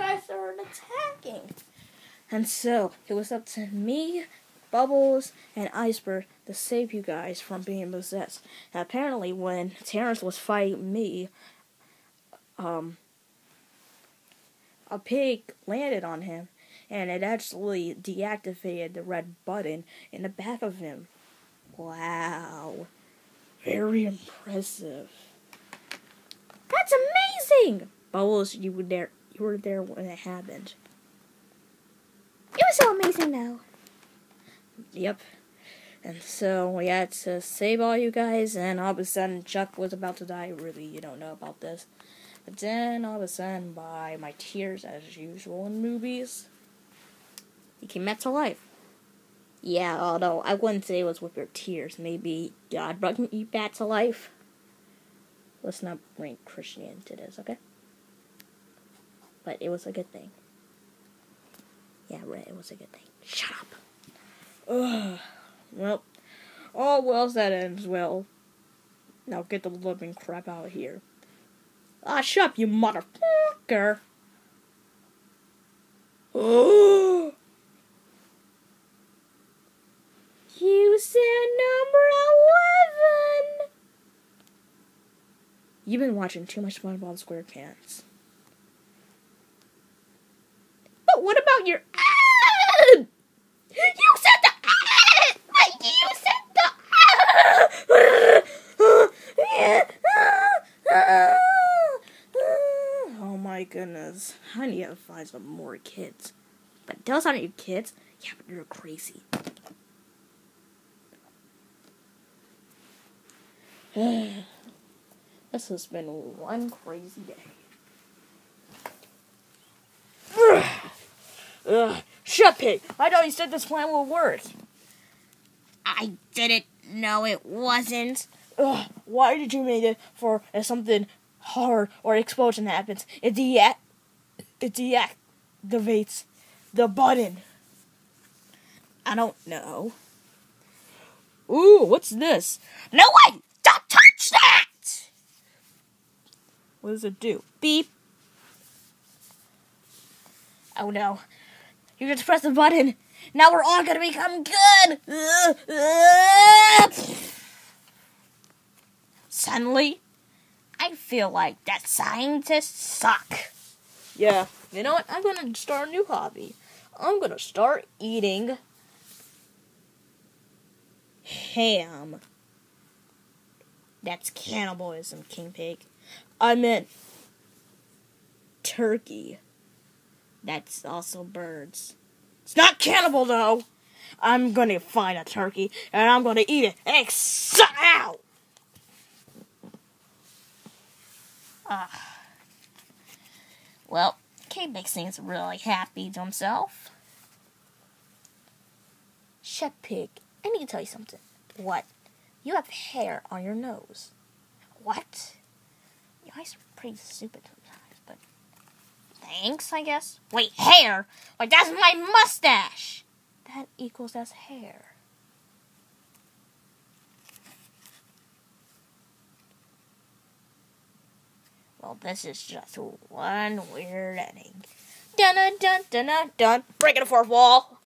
guys started attacking. And so it was up to me, Bubbles, and Iceberg to save you guys from being possessed. Apparently, when Terence was fighting me, um, a pig landed on him, and it actually deactivated the red button in the back of him. Wow. Very impressive. That's amazing! Bubbles, you there you were there when it happened. It was so amazing though. Yep. And so we had to save all you guys and all of a sudden Chuck was about to die. Really, you don't know about this. But then all of a sudden by my tears as usual in movies, he came back to life. Yeah, although I wouldn't say it was with your tears. Maybe God brought you back to life. Let's not bring Christianity into this, okay? But it was a good thing. Yeah, it was a good thing. Shut up. Ugh. Well, all wells that ends well. Now get the living crap out of here. Ah, shut up, you motherfucker! Oh! You said number 11! You've been watching too much SpongeBob SquarePants. About your. You said the. You said the. Oh my goodness. I need to find some more kids. But those aren't your kids. Yeah, but you're crazy. this has been one crazy day. Ugh. Shut pig! I thought you said this plan will work. I didn't know it wasn't. Ugh. Why did you make it for if something hard or explosion happens? It deac it deactivates the button. I don't know. Ooh, what's this? No way! Don't touch that! What does it do? Beep. Oh no. You just press the button. Now we're all gonna become good! Suddenly, I feel like that scientists suck. Yeah, you know what? I'm gonna start a new hobby. I'm gonna start eating ham. That's cannibalism, King Pig. I meant turkey. That's also birds. It's not cannibal though. I'm gonna find a turkey and I'm gonna eat it. Ex- Ow! Ah. Well, King Pig seems really happy to himself. Chef Pig, I need to tell you something. What? You have hair on your nose. What? You guys are pretty stupid Thanks, I guess. Wait, hair? Like, that's my mustache! that equals as hair. Well, this is just one weird ending. Dun dun dun dun dun. Breaking the fourth wall.